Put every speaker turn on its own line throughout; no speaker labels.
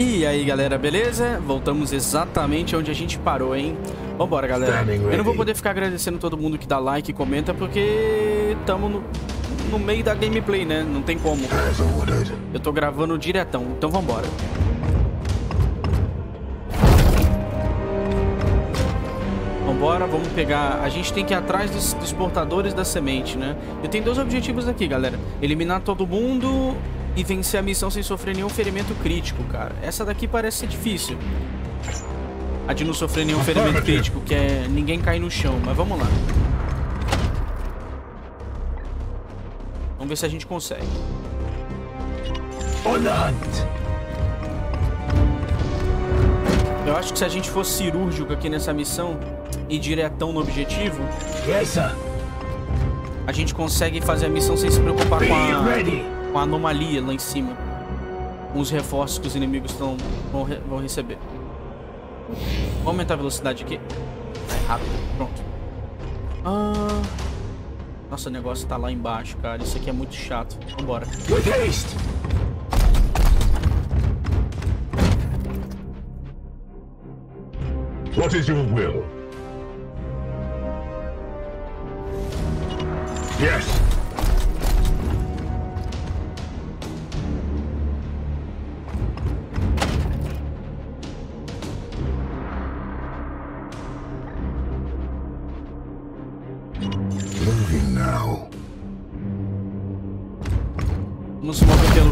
E aí galera, beleza? Voltamos exatamente onde a gente parou, hein? Vambora galera. Eu não vou poder ficar agradecendo todo mundo que dá like e comenta porque estamos no, no meio da gameplay, né? Não tem como. Eu tô gravando diretão, então vambora. Vambora, vamos pegar... A gente tem que ir atrás dos, dos portadores da semente, né? Eu tenho dois objetivos aqui, galera. Eliminar todo mundo e vencer a missão sem sofrer nenhum ferimento crítico, cara. Essa daqui parece ser difícil. A de não sofrer nenhum ferimento crítico, que é ninguém cair no chão. Mas vamos lá. Vamos ver se a gente consegue. Eu acho que se a gente fosse cirúrgico aqui nessa missão e diretão no objetivo, a gente consegue fazer a missão sem se preocupar com a com anomalia lá em cima. Com os reforços que os inimigos tão, vão, re, vão receber. Vou aumentar a velocidade aqui. É rápido, pronto. Ah... Nossa, o negócio tá lá embaixo, cara. Isso aqui é muito chato. Vambora. What is your will? Yes.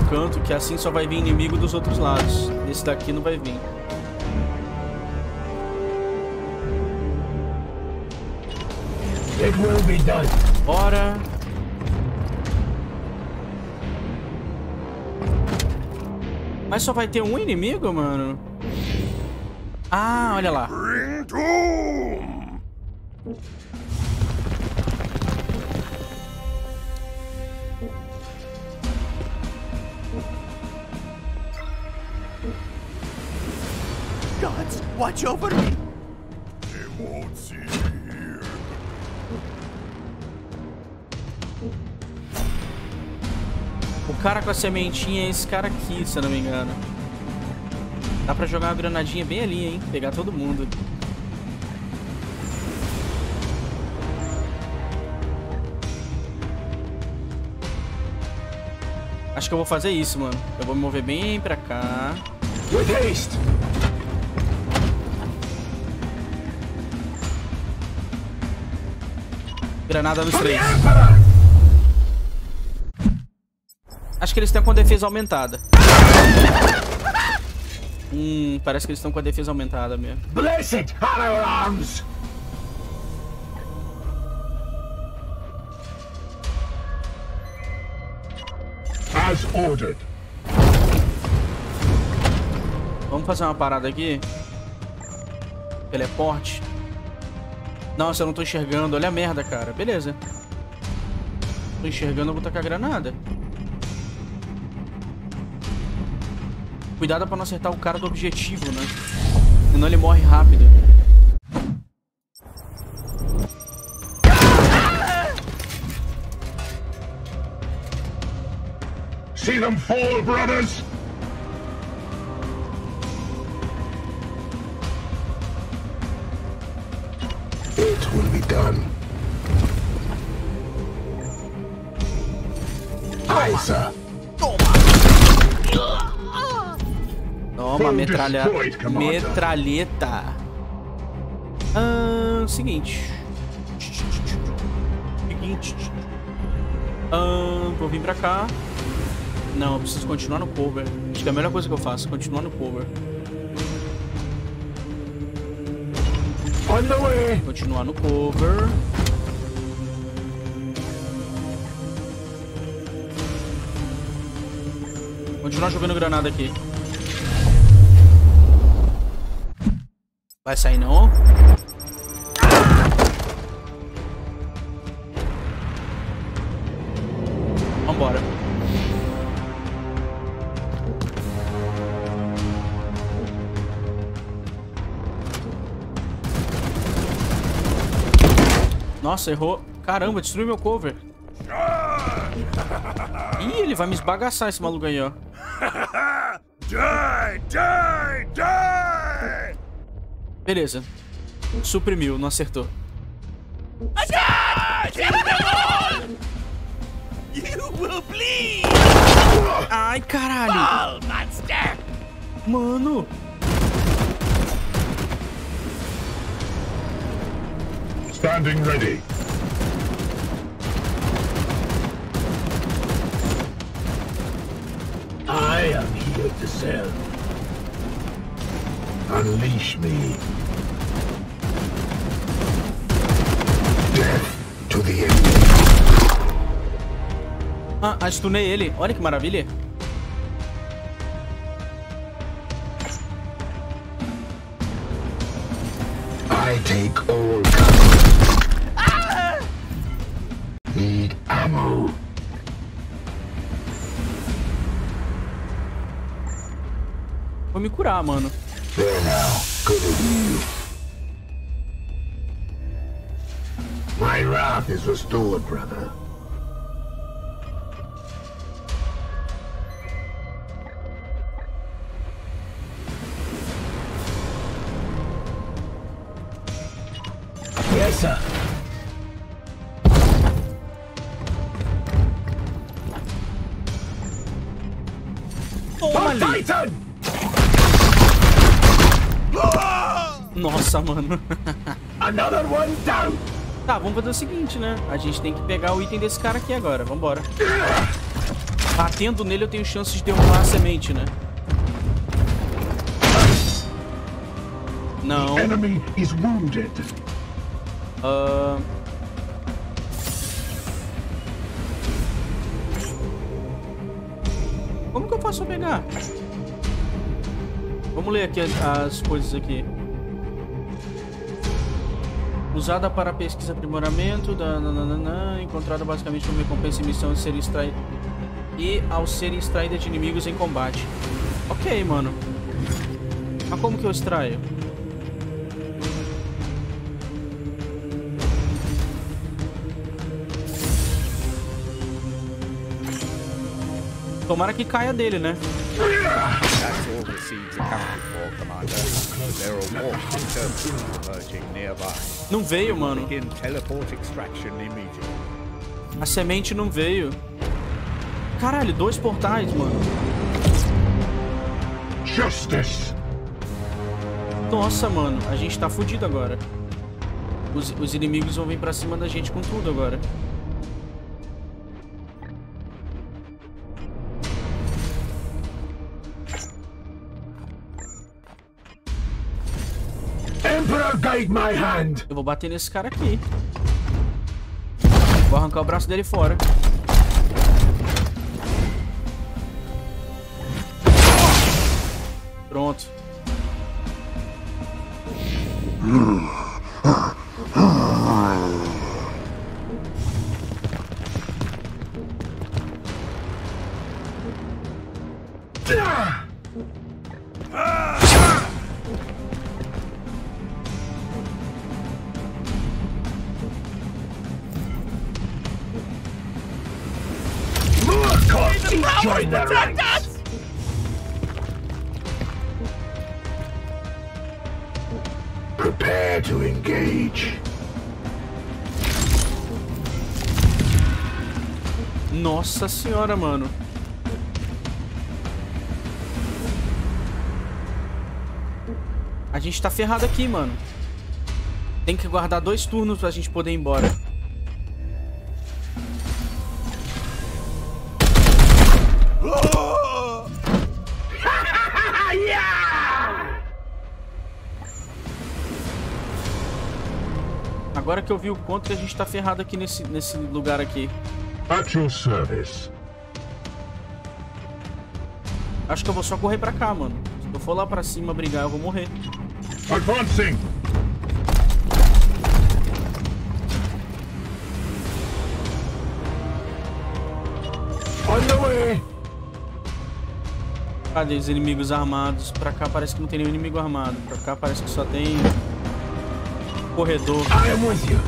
Canto, que assim só vai vir inimigo dos outros lados. Esse daqui não vai vir. It will be done. Bora. Mas só vai ter um inimigo, mano? Ah, olha lá. Gods, watch over me! They won't see me here. O cara com a sementinha é esse cara aqui, se eu não me engano. Dá pra jogar uma granadinha bem ali, hein? Pegar todo mundo. Acho que eu vou fazer isso, mano. Eu vou me mover bem pra cá. With haste! Granada nos três. Acho que eles estão com a defesa aumentada. Hum, parece que eles estão com a defesa aumentada mesmo. Blessed Hollow Arms! As ordered. Vamos fazer uma parada aqui. Teleporte. Nossa, eu não tô enxergando. Olha a merda, cara. Beleza. Tô enxergando, eu vou tacar a granada. Cuidado pra não acertar o cara do objetivo, né? Senão ele morre rápido. See them fall, brothers! Metralha... metralheta. Ah, seguinte. Seguinte. Ah, vou vir pra cá. Não, eu preciso continuar no cover. Acho que é a melhor coisa que eu faço, continuar no cover. On the way. Continuar no cover. Continuar jogando granada aqui. Vai sair não? Vambora. Nossa, errou. Caramba, destruiu meu cover. Ih, ele vai me esbagaçar esse maluco aí, ó. Die, die, die! Beleza. Suprimiu, não acertou. Ai, caralho. Mano.
Standing ready. I am here to serve. Unleash me. Death to the enemy.
Ah, ele. Olha que maravilha.
I take all cover. Ah! Need ammo.
Vou me curar, mano.
There now. Good of you. My wrath is restored, brother.
Mano.
Another one down.
Tá, vamos fazer o seguinte, né? A gente tem que pegar o item desse cara aqui agora. Vambora. Batendo nele eu tenho chances de derrubar a semente, né? Não.
The enemy is wounded.
Ah, Como que eu faço pra pegar? Vamos ler aqui as, as coisas aqui. Usada para pesquisa e aprimoramento, encontrada basicamente como recompensa e missão de ser extraída. E ao ser extraída de inimigos em combate. Ok, mano. Mas como que eu extraio? Tomara que caia dele, né?
All the seeds accounted for, Commander. There are emerging nearby.
Não veio, mano.
Begin teleport extraction immediately.
A semente não veio. Caralho, dois portais, mano.
Justice.
Nossa, mano. A gente tá fudido agora. Os, os inimigos vão vir pra cima da gente com tudo agora.
Guide my hand.
Eu vou bater nesse cara aqui. Vou arrancar o braço dele fora. Pronto. Senhora, mano. A gente tá ferrado aqui, mano. Tem que guardar dois turnos pra gente poder ir embora. Agora que eu vi o quanto que a gente tá ferrado aqui nesse, nesse lugar aqui.
At your service.
Acho que eu vou só correr pra cá, mano. Se eu for lá pra cima brigar, eu vou morrer.
Advancing. On the way.
Cadê os inimigos armados? Pra cá parece que não tem nenhum inimigo armado. Pra cá parece que só tem... Corredor.
I am with you.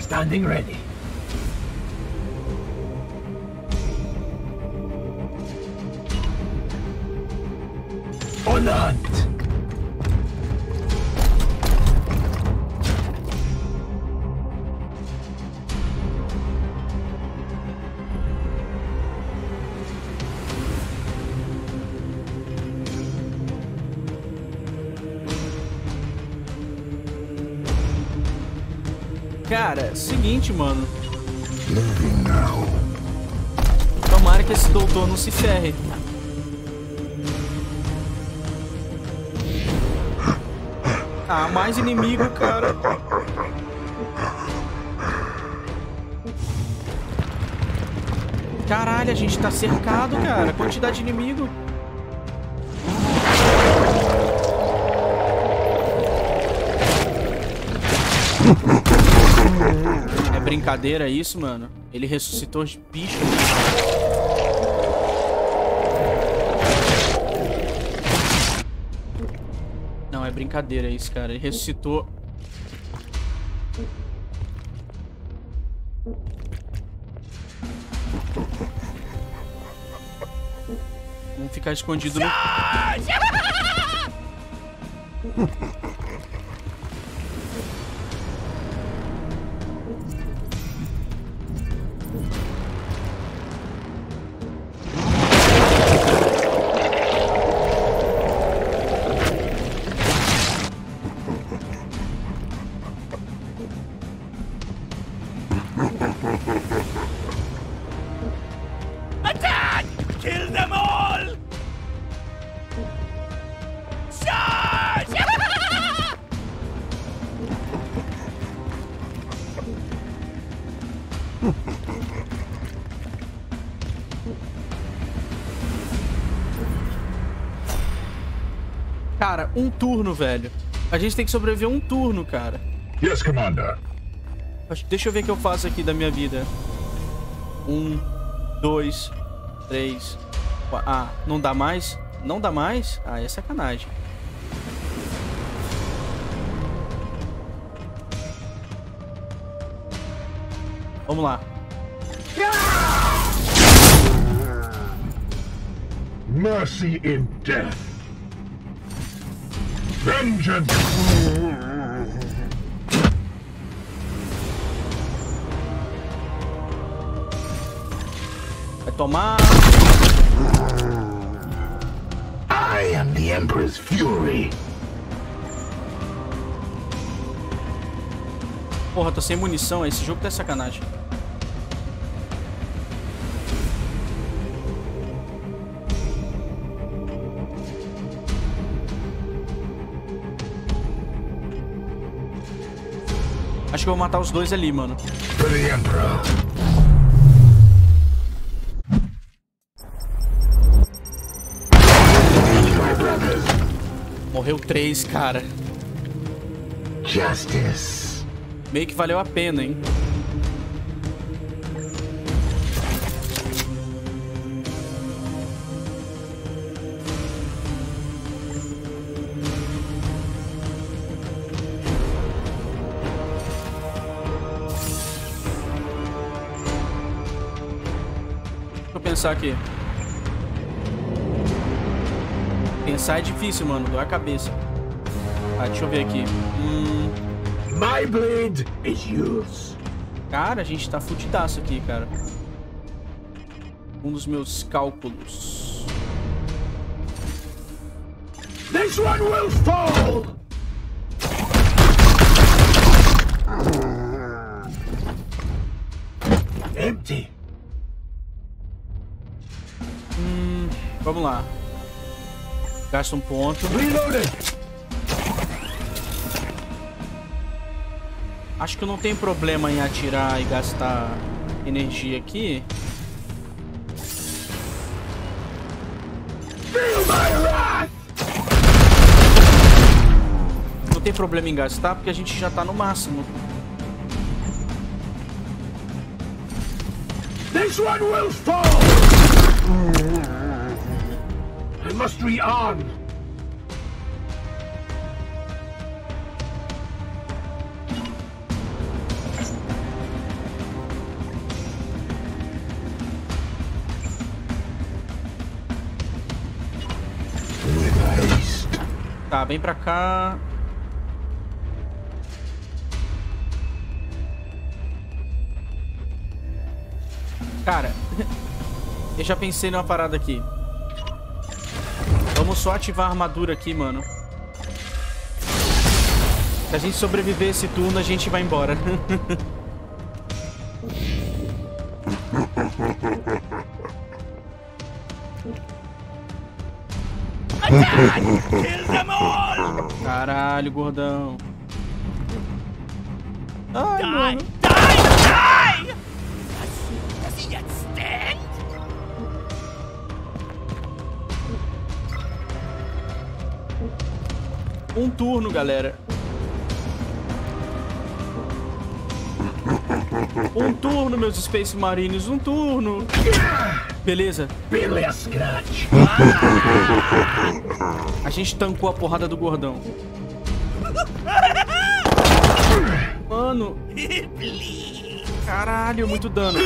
Standing ready. On the hunt.
Cara, seguinte, mano. Tomara que esse doutor não se ferre. Ah, mais inimigo, cara. Caralho, a gente tá cercado, cara. Quantidade de inimigo. É brincadeira isso, mano? Ele ressuscitou os bichos. Brincadeira isso, cara. Ele ressuscitou. Vamos ficar escondido no... um turno, velho. A gente tem que sobreviver um turno, cara.
Yes, Commander.
Deixa eu ver o que eu faço aqui da minha vida. Um, dois, três. qua- Ah, não dá mais? Não dá mais? Ah, é sacanagem. Vamos lá.
Mercy in death. Vengeance.
Vai tomar.
I am the Emperor's fury.
Porra, tô sem munição. Esse jogo tá sacanagem. Que eu vou matar os dois ali, mano. Morreu três, cara.
Justice.
Meio que valeu a pena, hein? Pensar aqui. Pensar é difícil, mano. Dói a cabeça. Ah, deixa eu ver aqui. Hum...
My blade is yours.
Cara, a gente tá fudidaço aqui, cara. Um dos meus cálculos.
This one will fall.
Gasta um ponto. Acho que não tem problema em atirar e gastar energia aqui. Não tem problema em gastar porque a gente já tá no máximo.
This one will fall. Must rearm.
Tá, vem pra cá. Cara, eu já pensei numa parada aqui. Vamos só ativar a armadura aqui, mano. Se a gente sobreviver esse turno, a gente vai embora. Caralho, gordão. Ai, mano. Um turno, galera. Um turno, meus Space Marines. Um turno. Beleza.
A
gente tancou a porrada do gordão. Mano. Caralho, muito dano.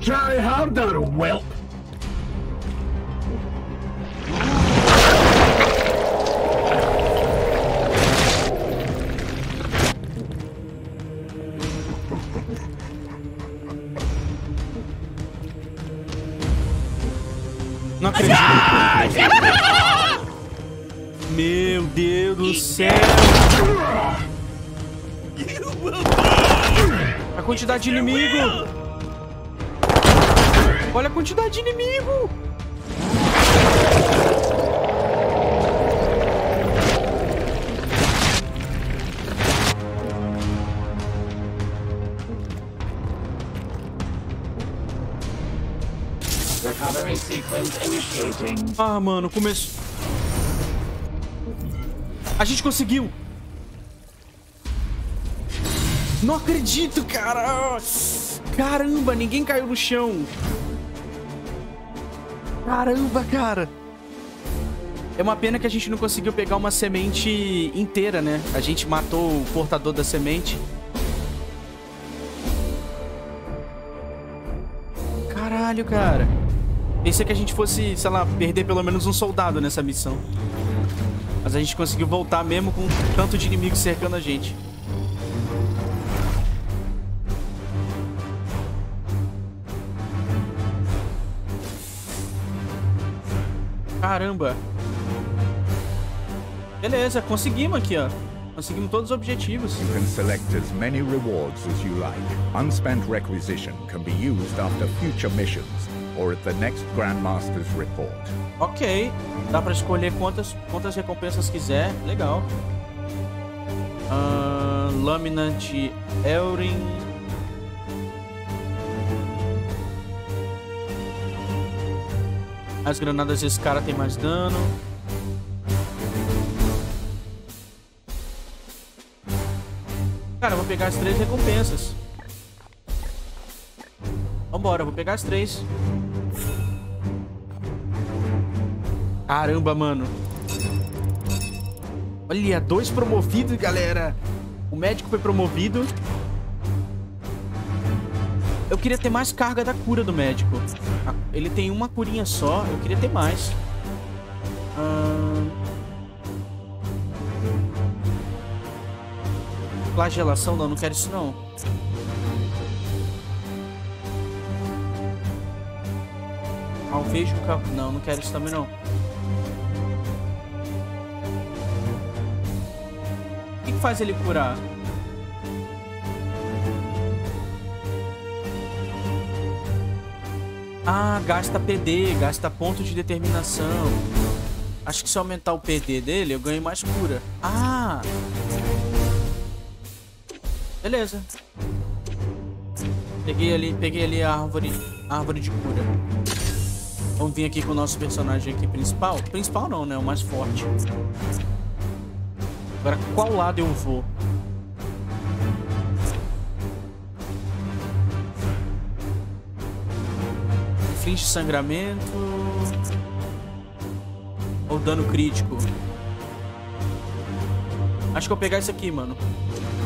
Try harder, whelp.
A quantidade de inimigo. Olha a quantidade de inimigo. Ah, mano, começou. A gente conseguiu. Não acredito, cara. Caramba, ninguém caiu no chão. Caramba, cara. É uma pena que a gente não conseguiu pegar uma semente inteira, né? A gente matou o portador da semente. Caralho, cara. Pensei que a gente fosse, sei lá, perder pelo menos um soldado nessa missão. Mas a gente conseguiu voltar mesmo com tanto de inimigos cercando a gente. Caramba. Beleza, conseguimos aqui, ó. Conseguimos todos os objetivos.
You can select as many rewards as you like. Unspent requisition can be used after future missions or at the next Grandmaster's report.
Ok. Dá pra escolher quantas, quantas recompensas quiser. Legal. Ahn, lâmina de Elrin. As granadas desse cara tem mais dano. Cara, eu vou pegar as três recompensas. Vambora, eu vou pegar as três. Caramba, mano. Olha, dois promovidos, galera. O médico foi promovido. Eu queria ter mais carga da cura do médico. A- Ele tem uma curinha só, eu queria ter mais. Ahn. Flagelação, não, não quero isso não. Alvejo, não, não quero isso também não. O que faz ele curar? Ah, gasta PD, gasta ponto de determinação. Acho que se aumentar o PD dele, eu ganho mais cura. Ah! Beleza. Peguei ali, peguei ali a árvore, a árvore de cura. Vamos vir aqui com o nosso personagem aqui principal. Principal não, né? O mais forte. Agora, qual lado eu vou? Inflige sangramento. Ou dano crítico. Acho que eu vou pegar isso aqui, mano.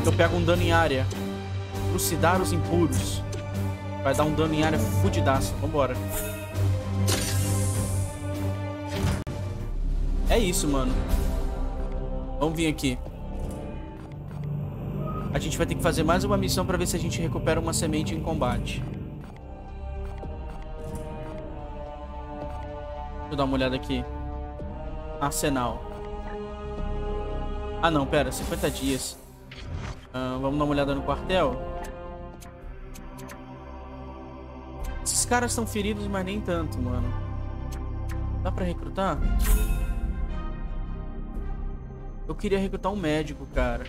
Eu pego um dano em área. Trucidar os impuros. Vai dar um dano em área fudidaço. Vambora. É isso, mano. Vamos vir aqui. A gente vai ter que fazer mais uma missão pra ver se a gente recupera uma semente em combate. Eu dar uma olhada aqui. Arsenal. Ah não, pera, 50 dias. Uh, vamos dar uma olhada no quartel. Esses caras estão feridos, mas nem tanto, mano. Dá pra recrutar? Eu queria recrutar um médico, cara.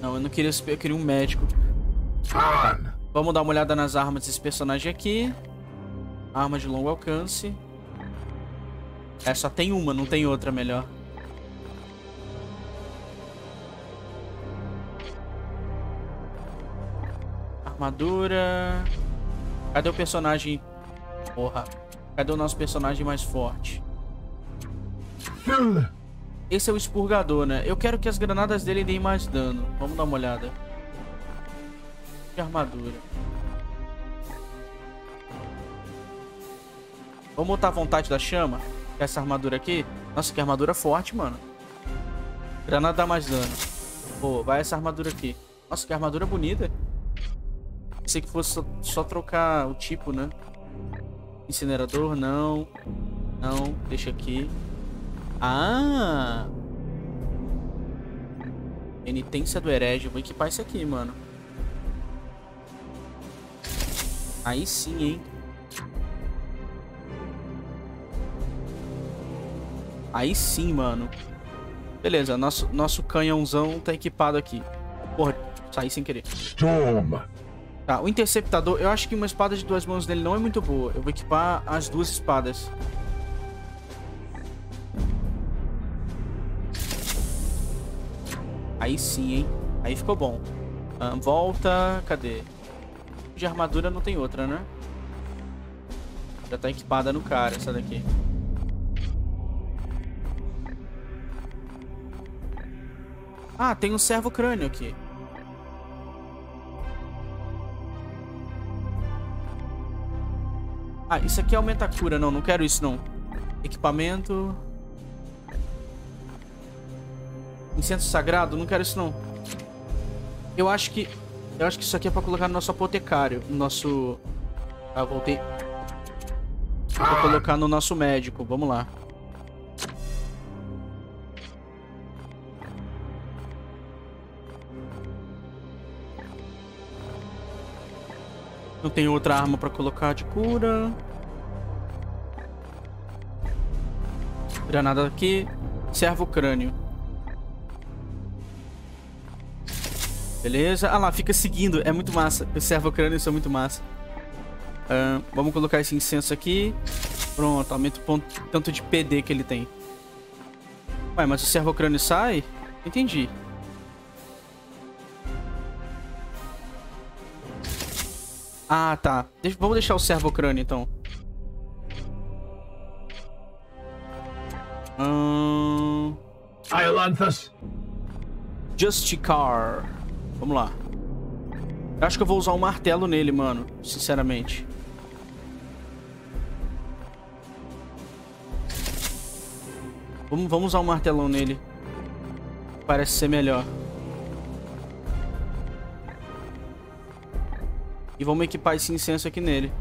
Não, eu não queria... Eu queria um médico. Vamos dar uma olhada nas armas desse personagem aqui. Arma de longo alcance. É, só tem uma, não tem outra melhor. Armadura. Cadê o personagem? Porra. Cadê o nosso personagem mais forte? Esse é o expurgador, né? Eu quero que as granadas dele deem mais dano. Vamos dar uma olhada. De armadura. Vamos botar a vontade da chama. Essa armadura aqui. Nossa, que armadura forte, mano. Granada dá mais dano. Pô, vai essa armadura aqui. Nossa, que armadura bonita. Pensei que fosse só, só trocar o tipo, né? Incinerador, não. Não, deixa aqui. Ah! Penitência do herege. Vou equipar isso aqui, mano. Aí sim, hein? Aí sim, mano. Beleza, nosso, nosso canhãozão tá equipado aqui. Porra, saí sem querer.
Storm.
Tá, o interceptador, eu acho que uma espada de duas mãos dele não é muito boa. Eu vou equipar as duas espadas. Aí sim, hein? Aí ficou bom. Ah, volta, cadê? De armadura não tem outra, né? Já tá equipada no cara, essa daqui. Ah, tem um servo crânio aqui. Ah, isso aqui aumenta a cura. Não, não quero isso, não. Equipamento. Incenso sagrado. Não quero isso, não. Eu acho que... Eu acho que isso aqui é pra colocar no nosso apotecário. No nosso... Ah, voltei. Vou colocar no nosso médico. Vamos lá. Não tem outra arma pra colocar de cura. Granada aqui. Servo crânio. Beleza. Ah lá, fica seguindo. É muito massa. O servo crânio isso é muito massa. Uh, vamos colocar esse incenso aqui. Pronto, aumenta o ponto, tanto de PD que ele tem. Ué, mas o servo crânio sai? Entendi. Ah, tá. Deixa, vamos deixar o servo crânio, então. Hum...
Iolanthus.
Justicar. Vamos lá. Acho que eu vou usar um martelo nele, mano. Sinceramente. Vamos, vamos usar um martelão nele. Parece ser melhor. E vamos equipar esse incenso aqui nele.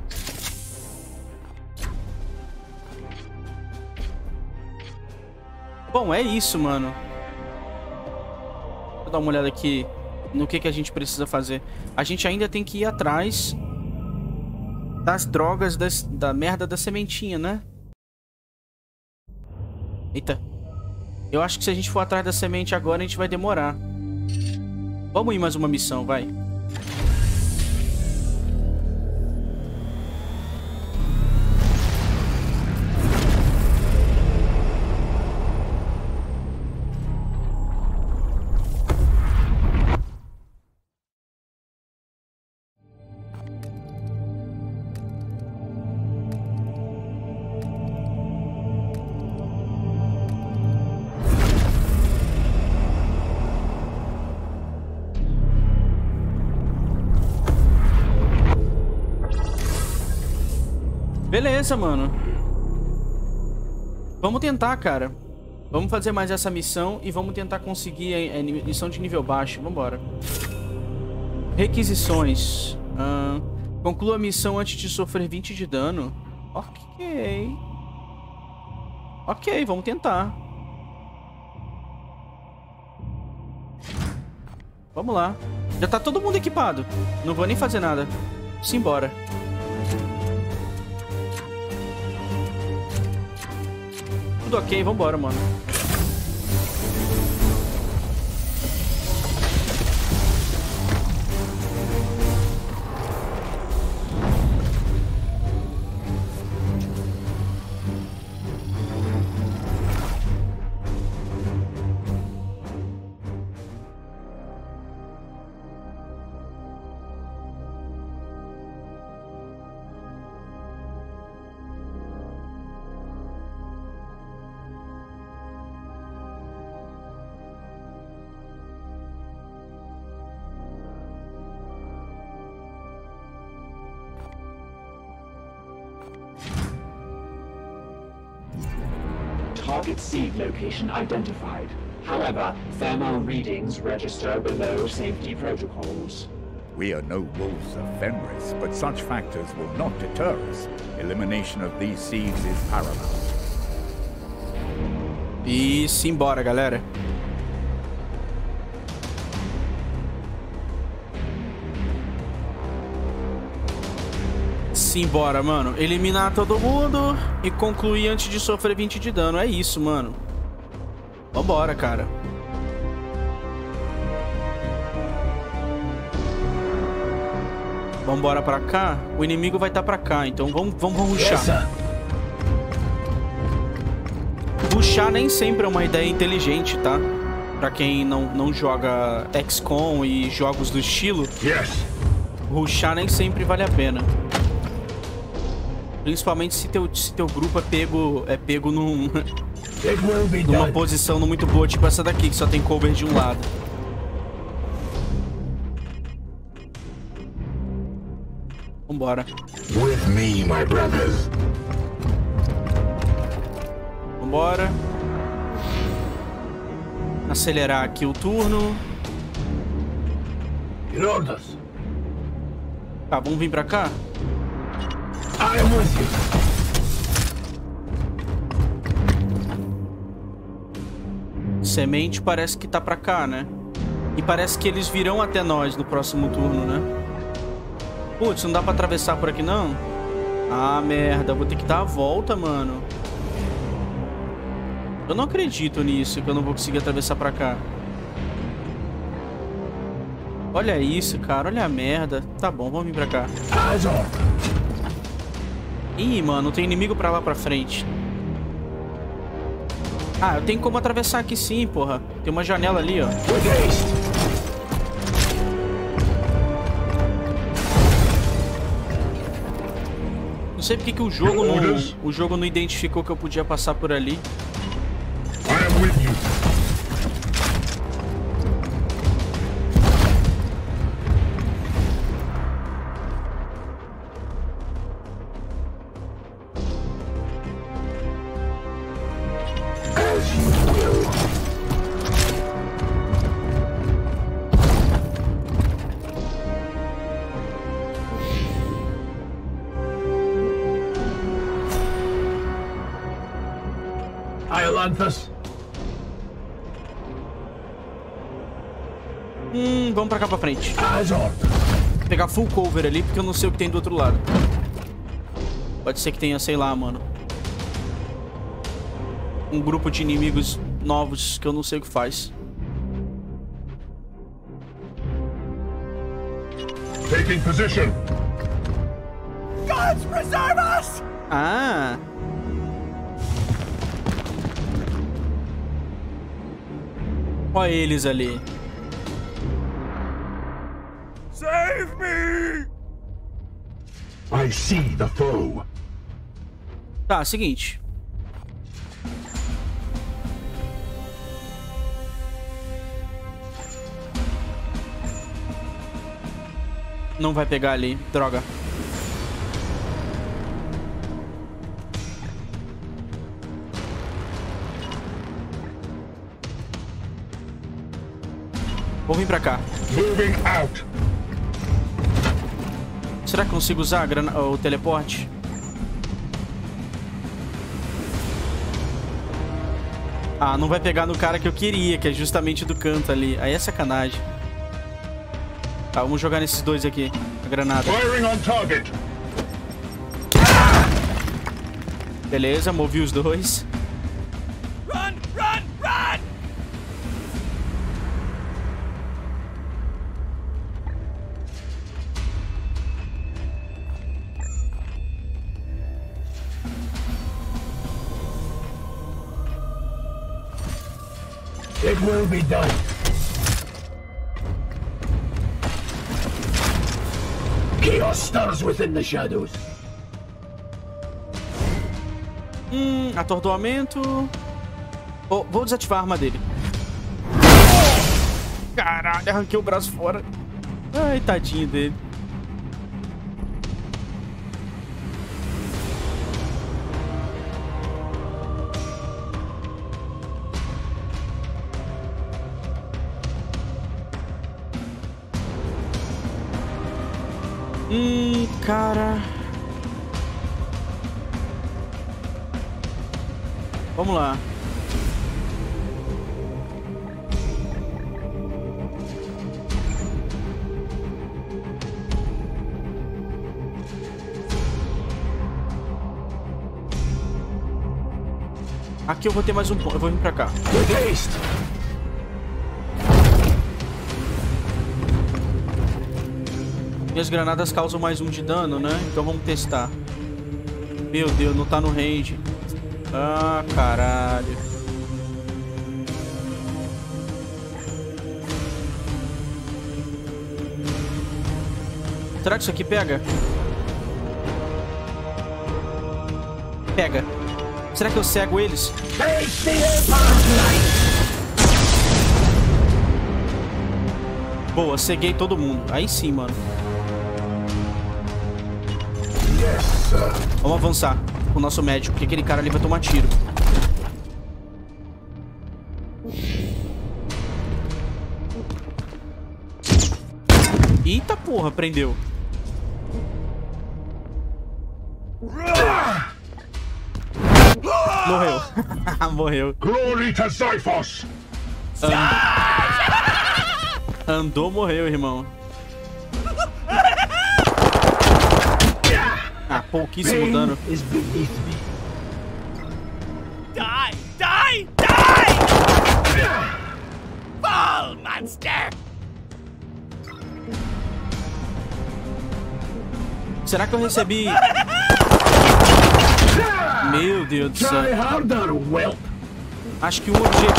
Bom, é isso, mano. Vou dar uma olhada aqui no que, que a gente precisa fazer. A gente ainda tem que ir atrás das drogas das, da merda da sementinha, né? Eita. Eu acho que se a gente for atrás da semente agora, a gente vai demorar. Vamos ir mais uma missão, vai. Mano. Vamos tentar, cara. Vamos fazer mais essa missão e vamos tentar conseguir a, missão de nível baixo. Vambora. Requisições. Ah, conclua a missão antes de sofrer 20 de dano. Ok. Ok, vamos tentar. Vamos lá. Já tá todo mundo equipado. Não vou nem fazer nada. Simbora. Tudo ok, vambora, mano.
Target seed location identified. However, thermal readings register below safety protocols.
We are no wolves of Fenris, but such factors will not deter us. Elimination of these seeds is paramount.
E simbora, galera. Simbora, mano. Eliminar todo mundo e concluir antes de sofrer 20 de dano. É isso, mano. Vambora, cara. Vambora pra cá. O inimigo vai estar tá pra cá, então vamos, vamos, vamos ruxar. Ruxar nem sempre é uma ideia inteligente, tá? Pra quem não, não joga XCOM e jogos do estilo,
Yes.
ruxar nem sempre vale a pena. Principalmente se teu, se teu grupo é pego, é pego num, numa posição não muito boa, tipo essa daqui, que só tem cover de um lado. Vambora.
With me, my brothers.
Vambora. Acelerar aqui o turno. Tá, vamos vir pra cá? Semente parece que tá pra cá, né? E parece que eles virão até nós no próximo turno, né? Putz, não dá pra atravessar por aqui, não? Ah, merda. Vou ter que dar a volta, mano. Eu não acredito nisso, que eu não vou conseguir atravessar pra cá. Olha isso, cara. Olha a merda. Tá bom, vamos vir pra cá. Ih, mano, tem inimigo pra lá pra frente. Ah, eu tenho como atravessar aqui sim, porra. Tem uma janela ali, ó. Não sei porque que o jogo não, o jogo não identificou que eu podia passar por ali. Hum, vamos pra cá pra frente. Vou pegar full cover ali, porque eu não sei o que tem do outro lado. Pode ser que tenha, sei lá, mano. Um grupo de inimigos novos que eu não sei o que faz.
Taking position.
Gods preserve us!
Ah! Olha eles ali.
Save me!
I see the foe.
Tá, seguinte. Não vai pegar ali, droga. Vou vir pra cá.
Moving out.
Será que consigo usar grana- o teleporte? Ah, não vai pegar no cara que eu queria, que é justamente do canto ali. Aí é sacanagem. Tá, vamos jogar nesses dois aqui. A granada.
Firing on target.
Beleza, movi os dois.
Will be done. Chaos stirs within the shadows.
Hum, atordoamento. Vou- vou desativar a arma dele. Caralho, arranquei o braço fora. Ai, tadinho dele. Hum, cara. Vamos lá. Aqui eu vou ter mais um ponto. Eu vou vir pra cá. Minhas granadas causam mais um de dano, né? Então vamos testar. Meu Deus, não tá no range. Ah, caralho. Será que isso aqui pega? Pega. Será que eu cego eles? Boa, ceguei todo mundo. Aí sim, mano.
Sir.
Vamos avançar com o nosso médico, porque aquele cara ali vai tomar tiro. Eita porra, prendeu. Morreu. Morreu.
Glory to Zyphos.
Andou, morreu, irmão. Ah, pouquíssimo dano.
Pain is beneath me.
Die, die, die! Fall, monster!
Será que eu recebi... Meu Deus do céu.
harder, whelp.
Acho que um objetivo...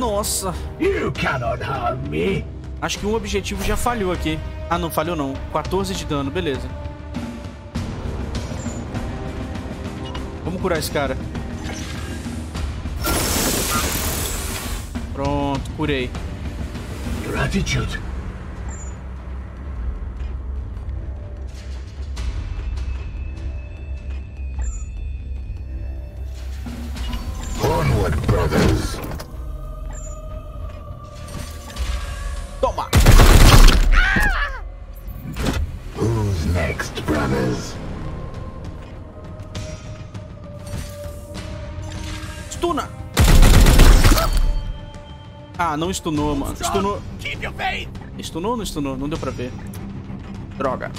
Nossa.
You cannot harm me.
Acho que um objetivo já falhou aqui. Ah, não falhou não. 14 de dano, beleza. Curar esse cara. Pronto, curei.
Gratitude.
Ah, não stunou, mano. Stunou.
Keep your faith!
Stunou ou não stunou? Não deu pra ver. Droga.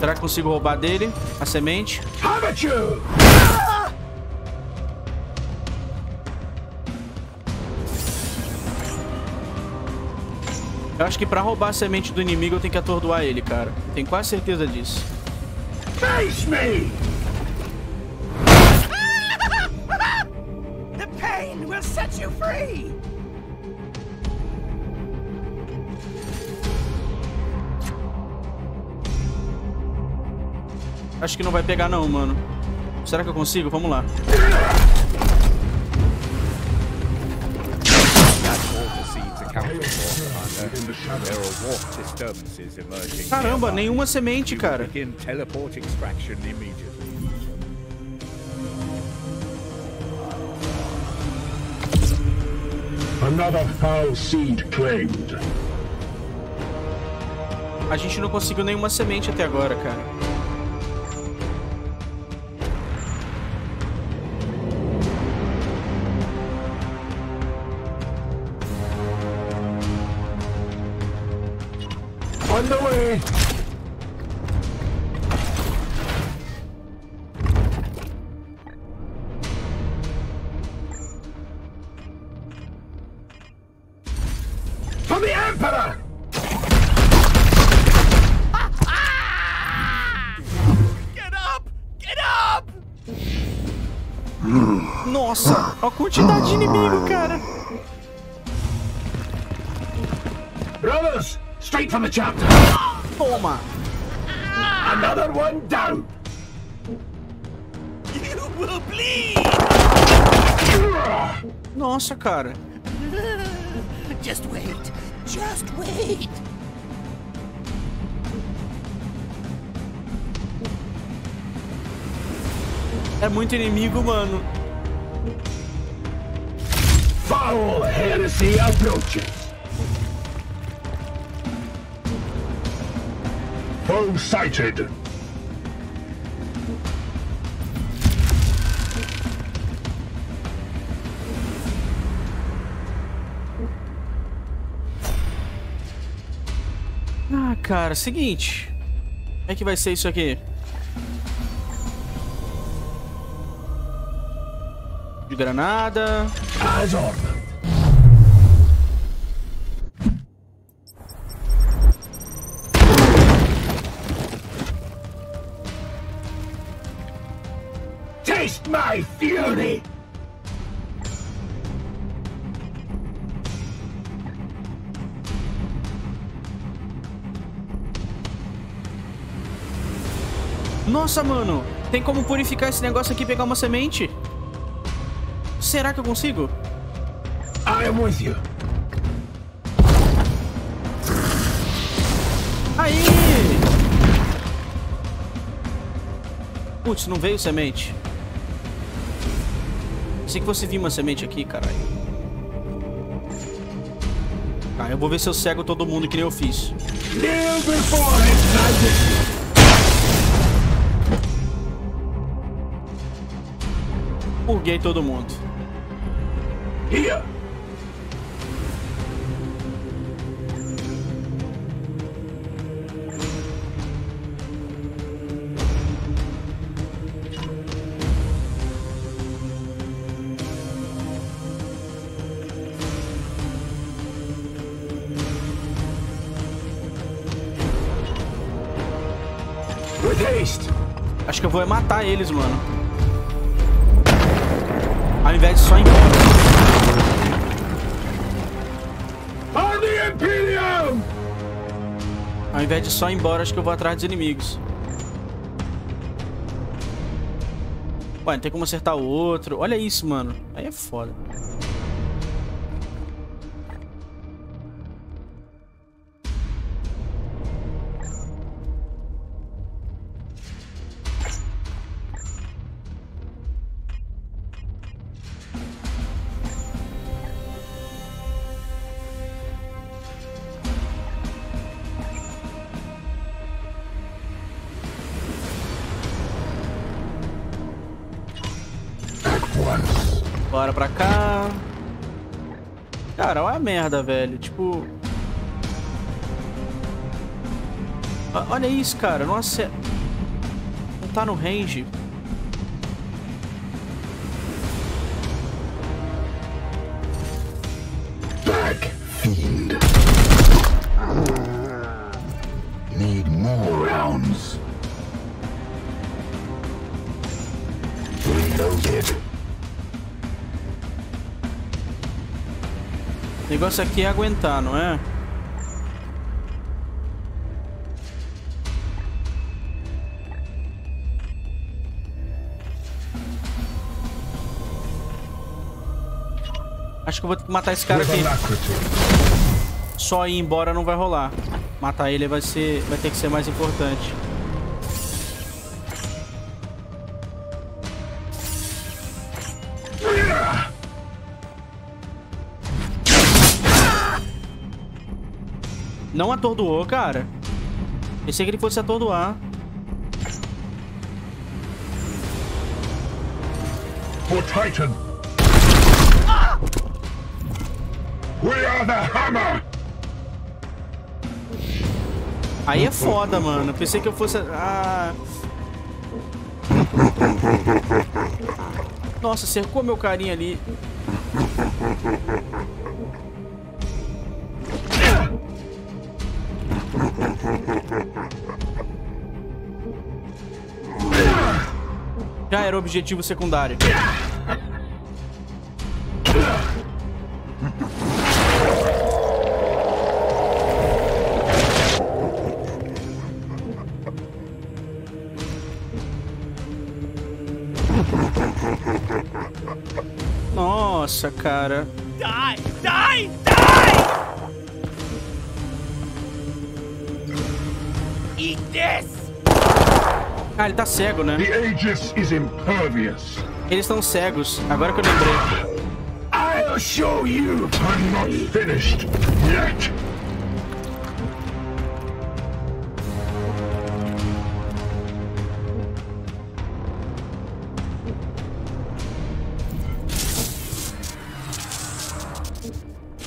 Será que consigo roubar dele a semente? Eu acho que pra roubar a semente do inimigo eu tenho que atordoar ele, cara. Tenho quase certeza disso.
Face me!
Acho que não vai pegar não, mano. Será que eu consigo? Vamos lá. Caramba, nenhuma semente, cara.
Another foul seed claimed.
A gente não conseguiu nenhuma semente até agora, cara.
Chapter!
Toma.
Another one down!
You will bleed!
Nossa, cara.
Just wait. Just wait.
É muito inimigo, mano.
Foul heresy approaches! Foe sighted!
Ah, cara, seguinte. Como é que vai ser isso aqui? De granada. Nossa, mano. Tem como purificar esse negócio aqui e pegar uma semente? Será que eu consigo?
I am with you.
Aí! Putz, não veio semente. Pensei que você viu uma semente aqui, caralho. Tá, eu vou ver se eu cego todo mundo que nem eu fiz.
Before
Purguei todo mundo.
Haste!
Acho que eu vou é matar eles, mano. Ao invés de só ir embora.
On the Imperium!
Ao invés de só ir embora, acho que eu vou atrás dos inimigos. Ué, não tem como acertar o outro. Olha isso, mano. Aí é foda. Merda, velho. Tipo... Olha isso, cara. Não acerta... Não tá no range. Negócio aqui é aguentar, não é? Acho que eu vou ter que matar esse cara aqui. Só ir embora não vai rolar. Matar ele vai ser, vai ter que ser mais importante. Não atordoou, cara. Pensei que ele fosse atordoar.
For Titan! We are the hammer!
Aí é foda, mano. Pensei que eu fosse... Ah... Nossa, cercou meu carinha ali. Já era o objetivo secundário. Nossa, cara. Ah, ele tá cego, né?
The Aegis is impervious.
Eles estão cegos. Agora que eu lembrei.
I'll show you! I'm not finished yet!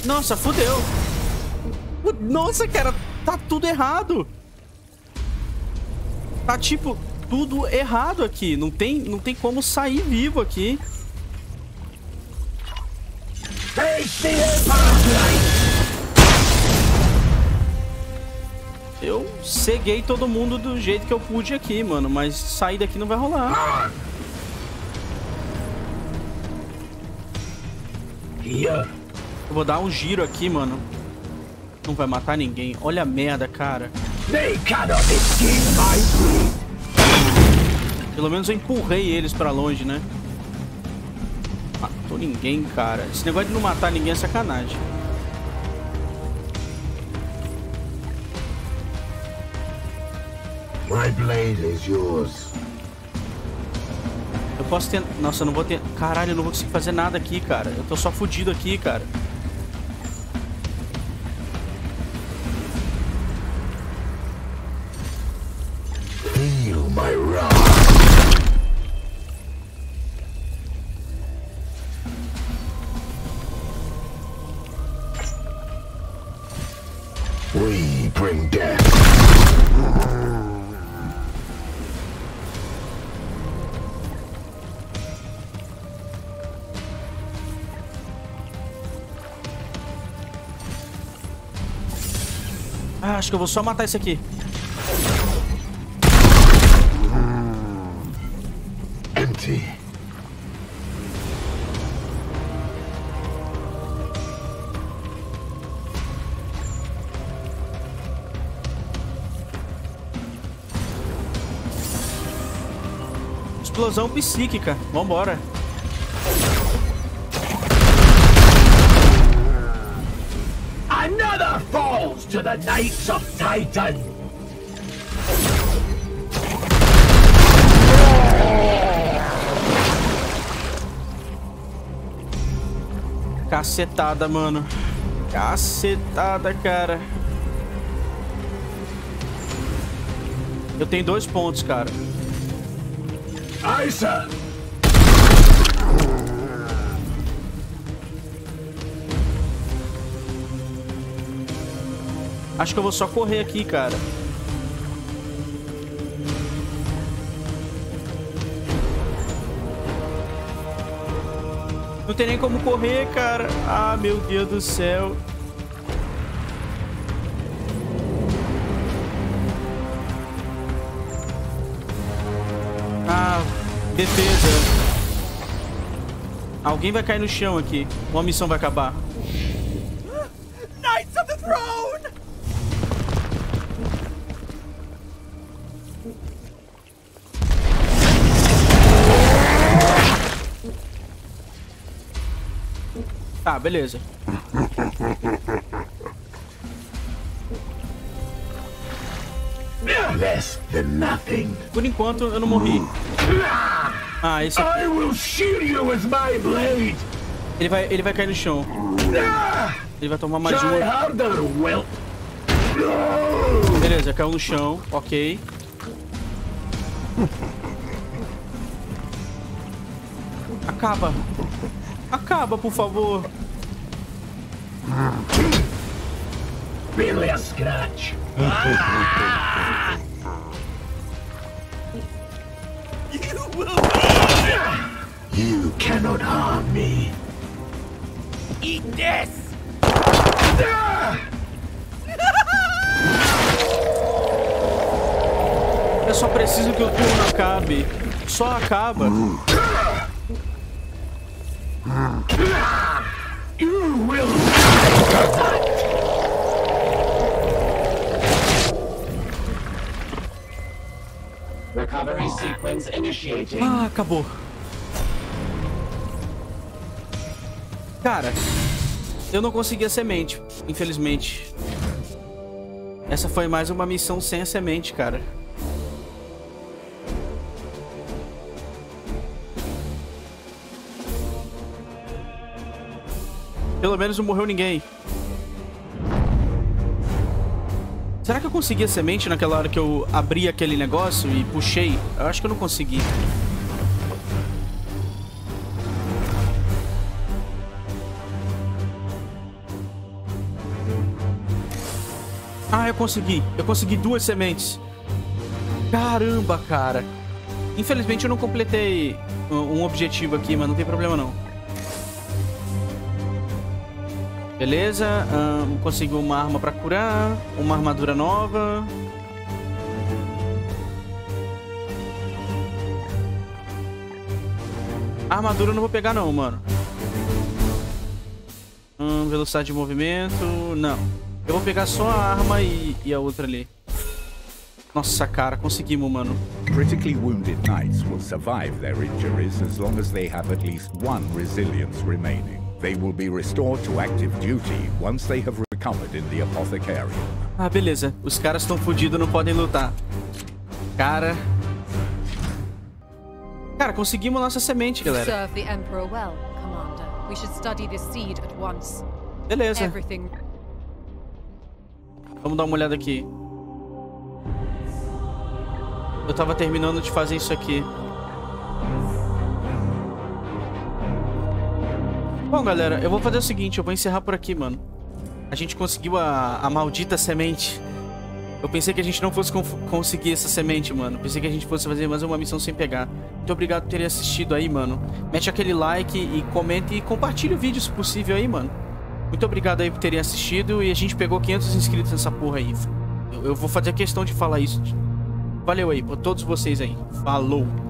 Nossa, fudeu. Nossa, cara, tá tudo errado. Tá tipo tudo errado aqui. Não tem, não tem como sair vivo aqui. Eu ceguei todo mundo do jeito que eu pude aqui, mano. Mas sair daqui não vai rolar. Eu vou dar um giro aqui, mano. Não vai matar ninguém. Olha a merda, cara.
They cannot escape my!
Pelo menos eu empurrei eles pra longe, né? Matou ninguém, cara. Esse negócio de não matar ninguém é sacanagem.
My blade is yours.
Eu posso ter... Nossa, eu não vou ter... Caralho, eu não vou conseguir fazer nada aqui, cara. Eu tô só fudido aqui, cara. Acho que eu vou só matar esse aqui.
Empty.
Explosão psíquica. Vambora.
The Knights of Titan.
Cacetada, mano. Cacetada, cara. Eu tenho dois pontos, cara.
Aye,
Acho que eu vou só correr aqui, cara. Não tem nem como correr, cara. Ah, meu Deus do céu. Ah, defesa. Alguém vai cair no chão aqui. Uma missão vai acabar. Beleza.
Less than nothing.
Por enquanto, eu não morri. Ah, esse aqui,
I will shield you with my blade.
ele vai, ele vai cair no chão. Ele vai tomar mais uma. Beleza, caiu no chão. Ok. Acaba. Acaba, por favor.
A scratch.
You will
You cannot harm me.
eat this!
Eu só preciso que o turno acabe. Só acaba.
You will.
Ah, acabou. Cara, eu não consegui a semente, infelizmente. Essa foi mais uma missão sem a semente, cara. Pelo menos não morreu ninguém. Será que eu consegui a semente naquela hora que eu abri aquele negócio e puxei? Eu acho que eu não consegui. Ah, eu consegui. Eu consegui duas sementes. Caramba, cara. Infelizmente eu não completei um objetivo aqui, mas não tem problema não. Beleza, ahn, consegui uma arma pra curar, uma armadura nova. Armadura eu não vou pegar não, mano. Hum, velocidade de movimento, não. Eu vou pegar só a arma e, e a outra ali. Nossa, cara, conseguimos, mano.
Critically wounded knights will survive their injuries as long as they have at least one resilience remaining. They will be restored to active duty once they have recovered in the apothecarium.
Ah, beleza. Os caras estão fodidos, não podem lutar. Cara... Cara, conseguimos nossa semente, galera.
Serve the Emperor well, Commander. We should study this seed at once.
Beleza.
Everything
Vamos dar uma olhada aqui. Eu tava terminando de fazer isso aqui. Bom, galera, eu vou fazer o seguinte, eu vou encerrar por aqui, mano. A gente conseguiu a, a maldita semente. Eu pensei que a gente não fosse conseguir essa semente, mano. Pensei que a gente fosse fazer mais uma missão sem pegar. Muito obrigado por terem assistido aí, mano. Mete aquele like e comente e compartilha o vídeo se possível aí, mano. Muito obrigado aí por terem assistido e a gente pegou 500 inscritos nessa porra aí. Eu, eu vou fazer questão de falar isso. Valeu aí, por todos vocês aí. Falou!